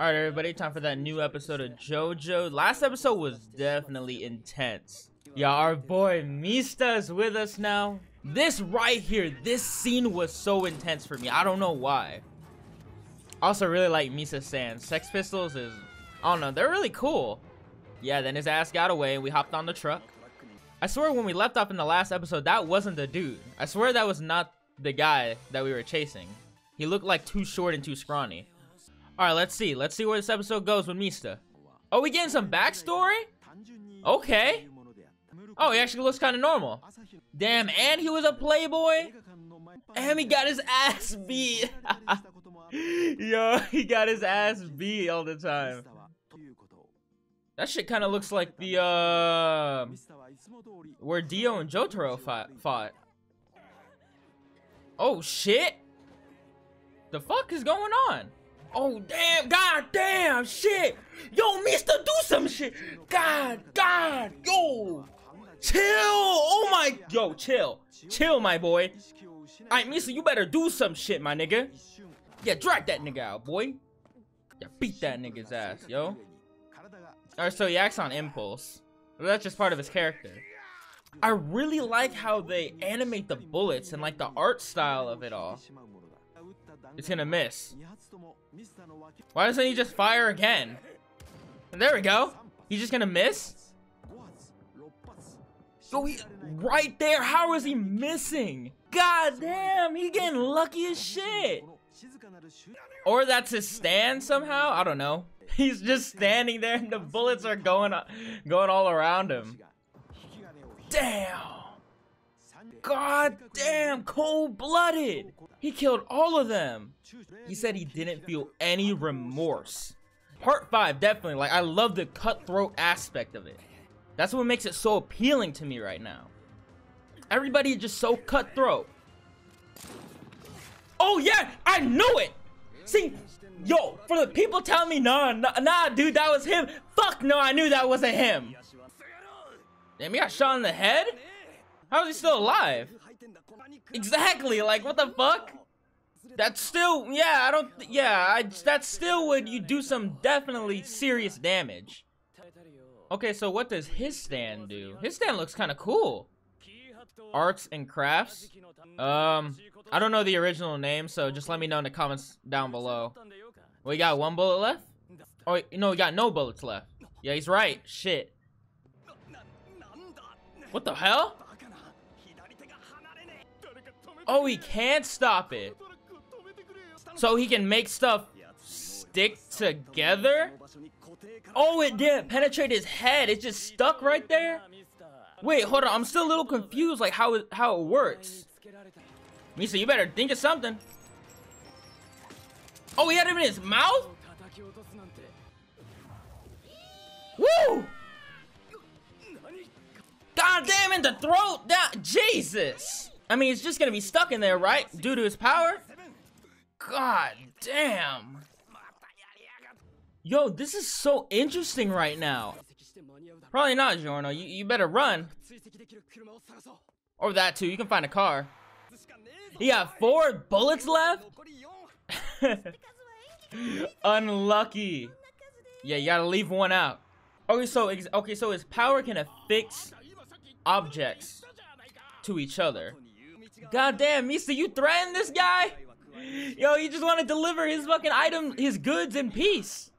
Alright, everybody, time for that new episode of JoJo. Last episode was definitely intense. Yeah, our boy Mista is with us now. This right here, this scene was so intense for me. I don't know why. Also, really like Misa San. Sex Pistols is, I don't know, they're really cool. Yeah, then his ass got away and we hopped on the truck. I swear when we left off in the last episode, that wasn't the dude. I swear that was not the guy that we were chasing. He looked like too short and too scrawny. Alright, let's see. Let's see where this episode goes with Mista. Oh, we getting some backstory? Okay. Oh, he actually looks kind of normal. Damn, and he was a playboy? And he got his ass beat. Yo, he got his ass beat all the time. That shit kind of looks like the, uh... Where Dio and Jotaro fought. fought. Oh, shit! The fuck is going on? Oh, damn, god damn, shit! Yo, Mista, do some shit! God, God, yo! Chill! Oh my, yo, chill. Chill, my boy. Alright, Mista, you better do some shit, my nigga. Yeah, drag that nigga out, boy. Yeah, beat that nigga's ass, yo. Alright, so he acts on impulse. That's just part of his character. I really like how they animate the bullets and like the art style of it all. It's gonna miss. Why doesn't he just fire again? There we go. He's just gonna miss? So he right there. How is he missing? God damn, he getting lucky as shit. Or that's his stand somehow. I don't know. He's just standing there and the bullets are going going all around him. Damn. God damn, cold-blooded. He killed all of them. He said he didn't feel any remorse. Part 5, definitely. Like, I love the cutthroat aspect of it. That's what makes it so appealing to me right now. Everybody is just so cutthroat. Oh, yeah! I knew it! See, yo, for the people telling me, nah, nah, nah, dude, that was him. Fuck no, I knew that wasn't him. Damn, he got shot in the head? How is he still alive? Exactly, like, what the fuck? That's still, yeah, I don't, yeah, I, that still would you do some definitely serious damage. Okay, so what does his stand do? His stand looks kind of cool. Arts and crafts. Um, I don't know the original name, so just let me know in the comments down below. We got one bullet left? Oh, no, we got no bullets left. Yeah, he's right. Shit. What the hell? Oh, he can't stop it. So he can make stuff stick together? Oh, it didn't penetrate his head. It just stuck right there? Wait, hold on. I'm still a little confused, like, how it, how it works. Mista, you better think of something. Oh, he had him in his mouth? Woo! God damn, in the throat! That, Jesus! I mean, it's just gonna be stuck in there, right? Due to his power? God damn. Yo, this is so interesting right now. Probably not, Giorno. You, you better run. Or that too. You can find a car. He got four bullets left? Unlucky. Yeah, you gotta leave one out. Okay, so okay, so his power can affix objects to each other. God damn, Mista, you threaten this guy? Yo, you just want to deliver his fucking item, his goods in peace.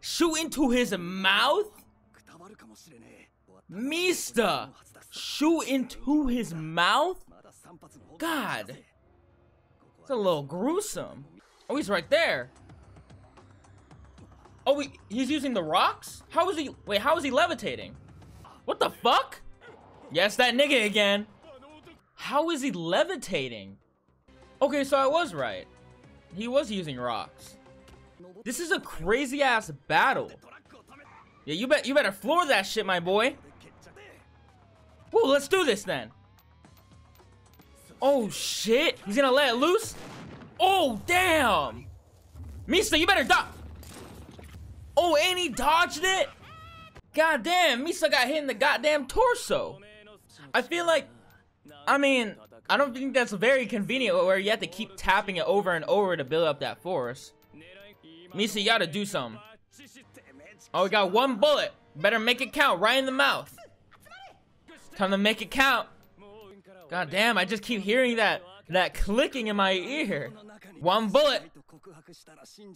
Shoot into his mouth? Mista! Shoot into his mouth? God. It's a little gruesome. Oh, he's right there. Oh, wait, he's using the rocks? How is he, wait, how is he levitating? What the fuck? Yes, that nigga again. How is he levitating? Okay, so I was right. He was using rocks. This is a crazy ass battle. Yeah, you bet you better floor that shit, my boy. Whoa, let's do this then. Oh shit, he's gonna let it loose? Oh damn! Mista, you better dodge. Oh, and he dodged it? God damn, Mista got hit in the goddamn torso. I feel like, I mean, I don't think that's very convenient where you have to keep tapping it over and over to build up that force. Mista, you gotta do something. Oh, we got one bullet. Better make it count right in the mouth. Time to make it count. God damn, I just keep hearing that that clicking in my ear. One bullet.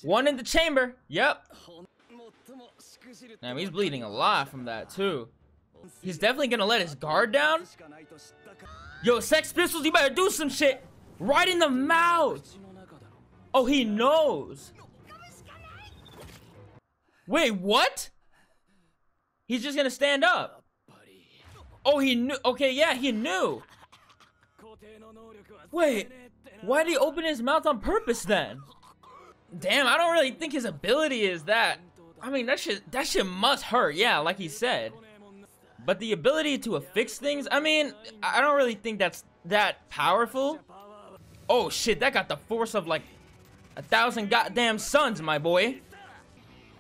One in the chamber. Yep. Damn, he's bleeding a lot from that too. He's definitely gonna let his guard down. Yo, Sex Pistols, you better do some shit. Right in the mouth. Oh, he knows. Wait, what? He's just gonna stand up. Oh, he knew. Okay, yeah, he knew. Wait, why did he open his mouth on purpose then? Damn, I don't really think his ability is that. I mean, that shit, that shit must hurt. Yeah, like he said. But the ability to affix things, I mean, I don't really think that's that powerful. Oh shit, that got the force of like a thousand goddamn suns, my boy.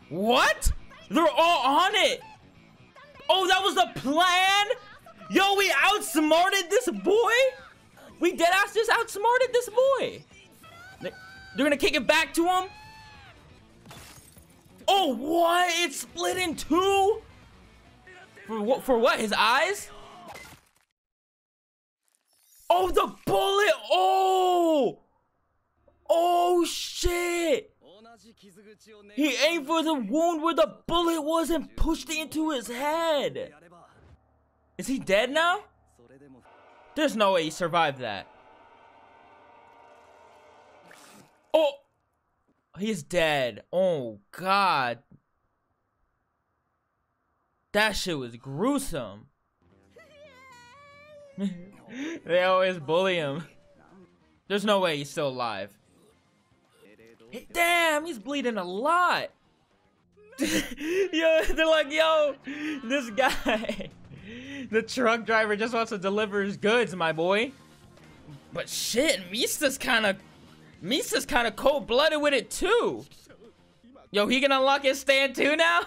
What? They're all on it. Oh, that was the plan? Yo, we outsmarted this boy? We deadass just outsmarted this boy. They're gonna kick it back to him? Oh, what? It split in two? For what? For what? His eyes? Oh, the bullet! Oh! Oh, shit! He aimed for the wound where the bullet was and pushed it into his head. Is he dead now? There's no way he survived that. Oh! He's dead. Oh, God. That shit was gruesome. they always bully him. There's no way he's still alive. Damn, he's bleeding a lot. yo, they're like, yo, this guy, the truck driver just wants to deliver his goods, my boy. But shit, Mista's kind of, Mista's kind of cold-blooded with it too. Yo, he can unlock his stand too now?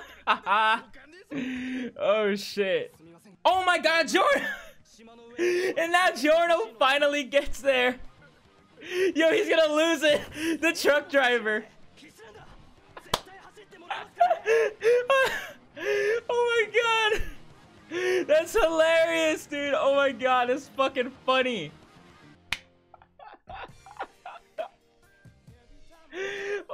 Oh shit. Oh my god, Giorno! and now Giorno finally gets there. Yo, he's gonna lose it. The truck driver. oh my god. That's hilarious, dude. Oh my god, it's fucking funny.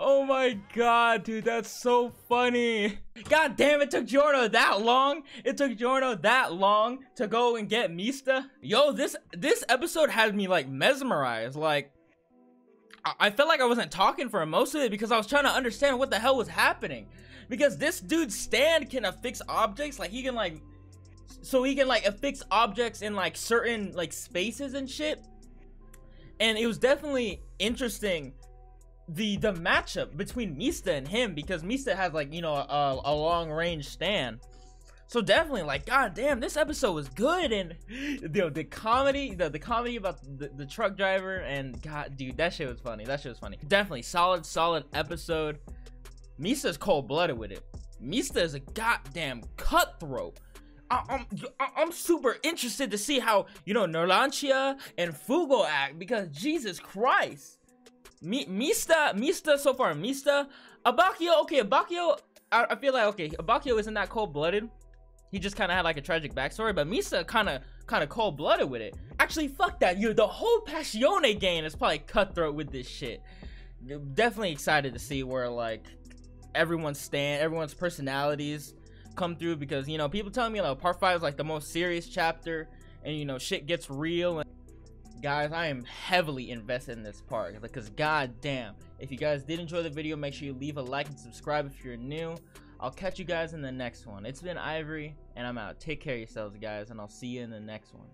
Oh my god, dude, that's so funny. God damn, it took Giorno that long. It took Giorno that long to go and get Mista. Yo, this this episode had me like mesmerized. Like, I, I felt like I wasn't talking for most of it because I was trying to understand what the hell was happening. Because this dude's stand can affix objects, like he can like, so he can like affix objects in like certain like spaces and shit. And it was definitely interesting the the matchup between Mista and him because Mista has like you know a, a long range stand. So definitely like god damn this episode was good and the, the comedy the, the comedy about the, the truck driver and god dude that shit was funny that shit was funny. Definitely solid solid episode. Mista's cold-blooded with it. Mista is a goddamn cutthroat. I, am I'm, I'm super interested to see how you know Narancia and Fugo act because Jesus Christ Mi Mista, Mista so far, Mista, Abbacchio. okay, Abbacchio. I, I feel like, okay, Abbacchio isn't that cold-blooded. He just kind of had like a tragic backstory, but Mista kind of, kind of cold-blooded with it. Actually, fuck that, you, the whole Passione game is probably cutthroat with this shit. Definitely excited to see where like everyone's stand, everyone's personalities come through because you know people tell me like part five is like the most serious chapter and you know shit gets real and guys i am heavily invested in this part because god damn if you guys did enjoy the video make sure you leave a like and subscribe if you're new. I'll catch you guys in the next one. It's been ivory and i'm out. Take care of yourselves guys and i'll see you in the next one